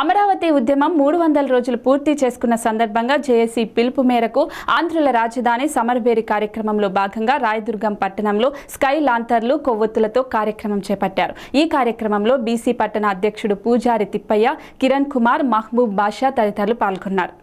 అమరావతి ఉద్యమం మూడు వందల రోజులు పూర్తి చేసుకున్న సందర్భంగా జేఏసీ పిలుపు మేరకు ఆంధ్రుల రాజధాని సమర్బేరి కార్యక్రమంలో భాగంగా రాయదుర్గం పట్టణంలో స్కై లాంతర్లు కొవ్వొత్తులతో కార్యక్రమం చేపట్టారు. ఈ కార్యక్రమంలో బీసీ పట్టణ అధ్యక్షుడు పూజారి తిప్పయ్య కిరణ్ కుమార్ మహబూబ్ బాషా తదితరులు పాల్గొన్నారు.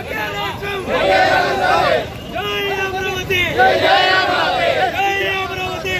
जय अमरावती जय अमरावती